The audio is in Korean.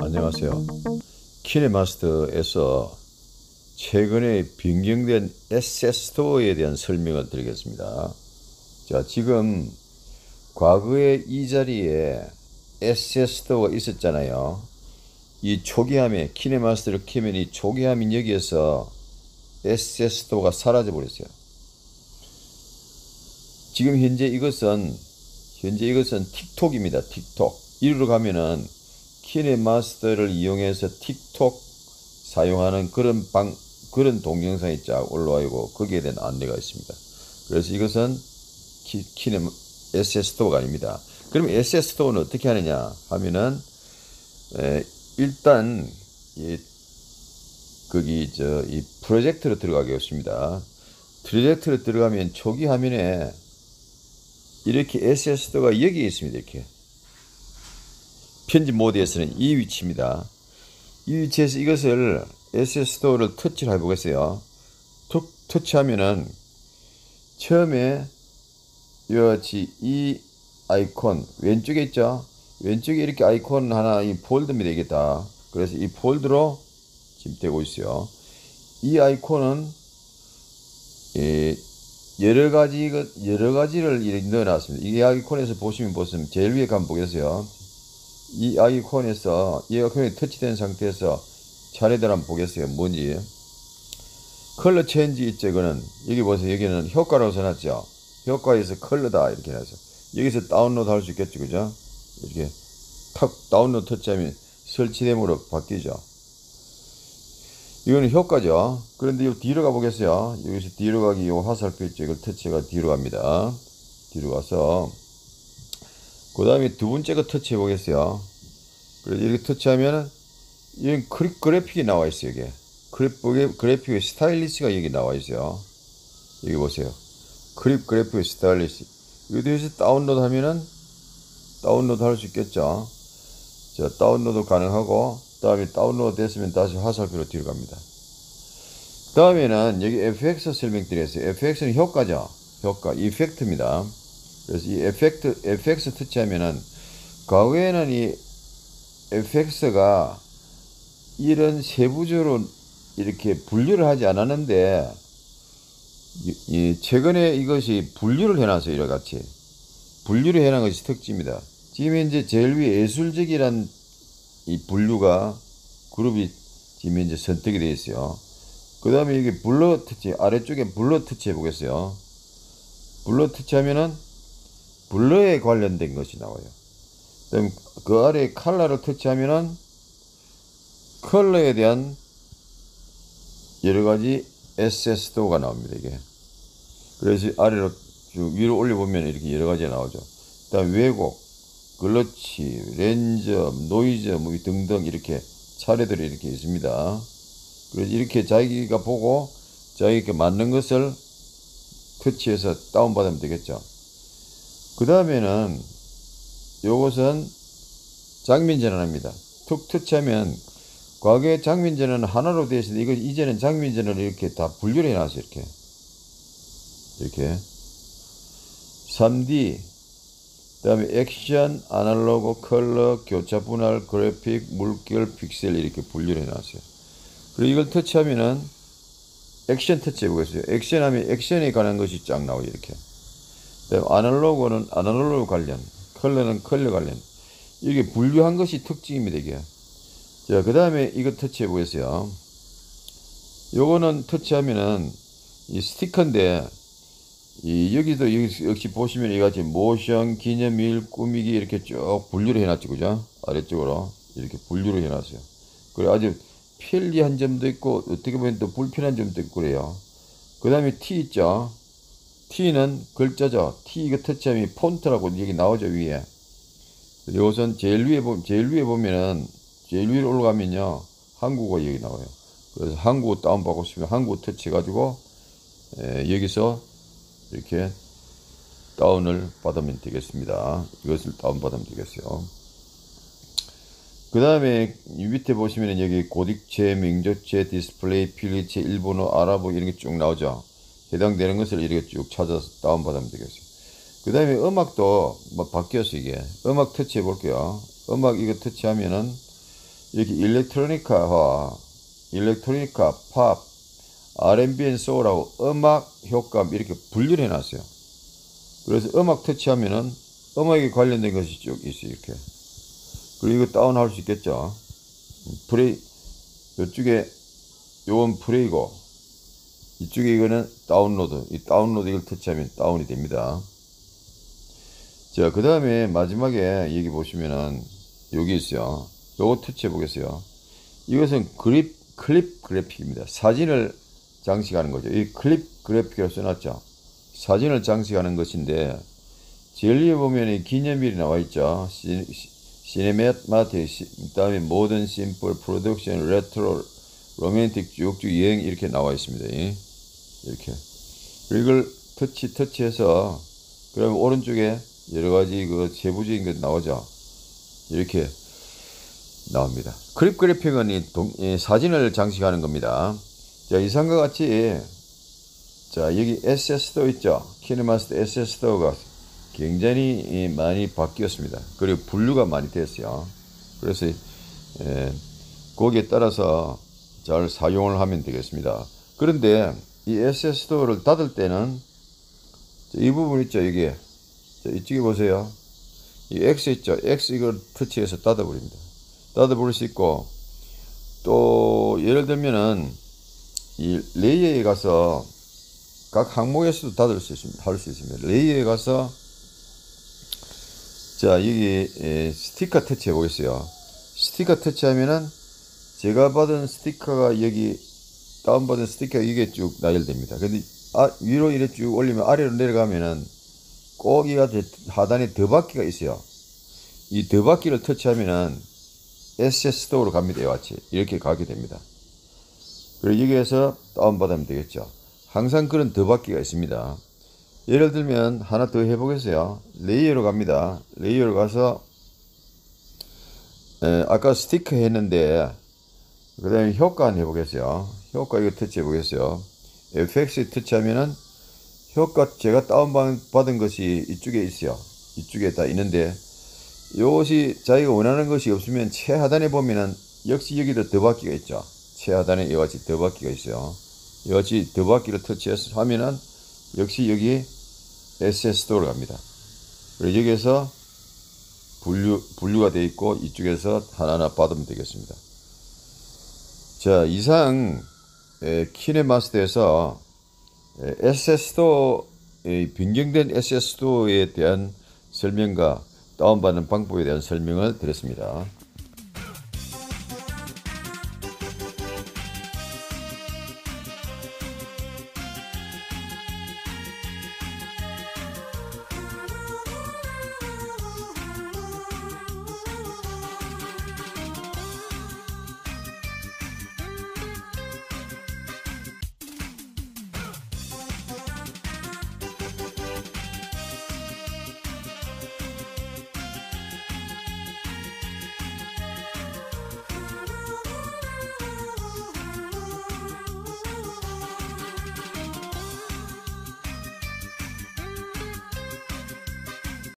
안녕하세요. 키네마스터에서 최근에 변경된 SS 스토어에 대한 설명을 드리겠습니다. 자, 지금 과거에 이 자리에 SS 스토어가 있었잖아요. 이 초기 화면에 키네마스터를 키면 이 초기 화면인 여기에서 SS 스토어가 사라져 버렸어요. 지금 현재 이것은 현재 이것은 틱톡입니다. 틱톡. 이리로 가면은 키네마스터를 이용해서 틱톡 사용하는 그런 방 그런 동영상이 쫙 올라와 있고 거기에 대한 안내가 있습니다. 그래서 이것은 키, 키네 SS 스토어가 아닙니다. 그럼 SS 스토어는 어떻게 하느냐 하면은 에, 일단 이 거기 저 이 프로젝트로 들어가겠습니다. 프로젝트로 들어가면 초기 화면에 이렇게 SS 스토어가 여기 있습니다. 이렇게 편집 모드에서는 이 위치입니다. 이 위치에서 이것을 SS 스토어를 터치를 해보겠어요. 툭 터치하면은 처음에 이와 같이 이 아이콘 왼쪽에 있죠. 왼쪽에 이렇게 아이콘 하나 이 폴더입니다. 되겠다. 그래서 이 폴더로 지금 되고 있어요. 이 아이콘은 예, 여러 가지 여러 가지를 이렇게 넣어놨습니다. 이 아이콘에서 보시면 보시면 제일 위에 가면 보겠어요. 이 아이콘에서 이 아이콘이 터치된 상태에서 차례대로 한번 보겠어요. 뭔지. 컬러 체인지 있죠. 이거는 여기 보세요. 여기는 효과라고 써놨죠. 효과에서 컬러다 이렇게 해서 여기서 다운로드 할 수 있겠죠. 그죠? 이렇게 탁 다운로드 터치하면 설치됨으로 바뀌죠. 이거는 효과죠. 그런데 이 뒤로 가보겠어요. 여기서 뒤로 가기 요 화살표. 이걸 터치가 뒤로 갑니다. 뒤로 가서 그 다음에 두 번째 거 터치해 보겠어요. 그래서 이렇게 터치하면은 여기 그래, 그래픽이 나와 있어요. 이게 그래픽 그래픽의 스타일리시가 여기 나와 있어요. 여기 보세요. 그립 그래픽 스타일리시. 여기서 다운로드 하면은 다운로드 할 수 있겠죠. 자, 다운로드 가능하고 다음에 다운로드 됐으면 다시 화살표로 뒤로 갑니다. 다음에는 여기 FX 설명드렸어요. FX는 효과죠. 효과, effect입니다. 그래서 이 effect, FX 터치하면은 과거에는 이 FX가 이런 세부적으로 이렇게 분류를 하지 않았는데 이, 이 최근에 이것이 분류를 해놨어요. 이와 같이 분류를 해놓은 것이 특징입니다. 지금 현재 제일 위에 예술적이란 이 분류가 그룹이 지금 현재 선택이 되어 있어요. 그 다음에 이게 blur 터치 아래쪽에 blur 터치 해보겠어요. blur 터치 하면은 blur에 관련된 것이 나와요. 그다음 그 아래 컬러를 터치하면은 컬러에 대한 여러 가지 asset들이 나옵니다. 이게 그래서 아래로 쭉 위로 올려보면 이렇게 여러 가지가 나오죠. 그 다음 왜곡, glitch, 렌즈, 노이즈 뭐 등등 이렇게 차례들이 이렇게 있습니다. 그래서 이렇게 자기가 보고 자기가 맞는 것을 터치해서 다운받으면 되겠죠. 그 다음에는 요것은 장면 전환입니다. 툭 터치하면 과거에 장면 전환은 하나로 되어 있는데 이거 이제는 장면 전환을 이렇게 다 분류를 해놨어요. 이렇게 이렇게 3D 그 다음에 액션, 아날로그, 컬러, 교차 분할, 그래픽, 물결, 픽셀 이렇게 분류를 해놨어요. 그리고 이걸 터치하면은 액션 터치 해보겠어요. 액션 하면 액션에 관한 것이 쫙 나와요. 이렇게. 아날로그는 아날로그 관련, 컬러는 컬러 관련. 이게 분류한 것이 특징입니다. 이게. 자, 그 다음에 이거 터치해 보겠어요. 요거는 터치하면은 이 스티커인데 이 여기도 여기 역시 보시면 이같이 모션, 기념일, 꾸미기 이렇게 쭉 분류를 해놨죠, 그죠? 아래쪽으로 이렇게 분류를 해놨어요. 그래 아주 편리한 점도 있고 어떻게 보면 또 불편한 점도 있고 그래요. 그 다음에 T 있죠? T는 글자죠. T 이거 터치하면 폰트라고 여기 나오죠 위에. 요것은 제일 위에 보면 제일 위에 보면은 제일 위로 올라가면요 한국어 여기 나와요. 그래서 한국어 다운 받고 싶으면 한국어 터치 해 가지고 에, 여기서 이렇게 다운을 받으면 되겠습니다. 이것을 다운 받으면 되겠어요. 그 다음에 밑에 보시면 여기 고딕체, 명조체, 디스플레이, 필기체, 일본어, 아랍어 이런 게 쭉 나오죠. 해당되는 것을 이렇게 쭉 찾아서 다운받으면 되겠어요. 그 다음에 음악도 뭐 바뀌었어 이게 음악 터치해 볼게요 음악 이거 터치하면은 이렇게 일렉트로니카와 일렉트로니카 팝 R&B and soul하고 음악 효과 이렇게 분류를 해놨어요 그래서 음악 터치하면은 음악에 관련된 것이 쭉 있어요 이렇게 그리고 이거 다운할 수 있겠죠 플레이 이쪽에 요건 플레이고 이쪽에 이거는 다운로드 이 다운로드 이걸 터치하면 다운이 됩니다 자, 그 다음에 마지막에 여기 보시면은 여기 있어요. 요거 터치해 보겠어요. 이것은 클립, 클립 그래픽입니다. 사진을 장식하는 거죠. 이 클립 그래픽이라고 써놨죠. 사진을 장식하는 것인데, 위에 보면 이 기념일이 나와 있죠. 시, cinematic, 그 다음에 모던, simple, 프로덕션, retro, romantic, 쭉쭉 여행 이렇게 나와 있습니다. 이렇게. 이걸 터치, 터치해서, 그러면 오른쪽에 여러 가지 그 세부적인 것 나오죠. 이렇게 나옵니다. 클립 그래픽은 이, 동, 이 사진을 장식하는 겁니다. 자, 이상과 같이 자, 여기 asset store 있죠. 키네마스터 SS도가 굉장히 많이 바뀌었습니다. 그리고 분류가 많이 됐어요. 그래서 예, 거기에 따라서 잘 사용을 하면 되겠습니다. 그런데 이 SS도를 닫을 때는 이 부분 있죠. 자, 이쪽에 보세요. 이 X 있죠. X 이걸 터치해서 닫아버립니다. 닫아버릴 수 있고, 또, 예를 들면은, 이 레이어에 가서 각 항목에서도 받을 수 있습니다. 할 수 있습니다. 레이어에 가서, 자, 여기 스티커 터치해 보겠어요. 스티커 터치하면은 제가 받은 스티커가 여기 다운받은 스티커가 이게 쭉 나열됩니다. 근데 아, 위로 이렇게 쭉 올리면 아래로 내려가면은 여기가 하단에 톱바퀴가 있어요. 이 톱바퀴를 터치하면은 SS 스토어로 갑니다. 같이 이렇게 가게 됩니다. 그리고 여기에서 다운받으면 되겠죠. 항상 그런 톱바퀴가 있습니다. 예를 들면 하나 더 해보겠어요. 레이어로 갑니다. 레이어로 가서 에, 아까 스티커 했는데 그 다음에 효과 한번 해보겠어요. 효과 이거 터치해 보겠어요. FX 터치하면은 효과 제가 다운받은 것이 이쪽에 있어요. 이쪽에 다 있는데 이것이 자기가 원하는 것이 없으면 최하단에 보면은 역시 여기도 더바퀴가 있죠. 최하단에 이같이 더바퀴가 있어요. 이같이 더바퀴를 터치해서 하면은 역시 여기 SS 도로 갑니다. 그리고 여기에서 분류, 분류가 되어 있고 이쪽에서 하나하나 받으면 되겠습니다. 자, 이상 키네마스터에서 SS도 변경된 SS도에 대한 설명과 다운받는 방법에 대한 설명을 드렸습니다.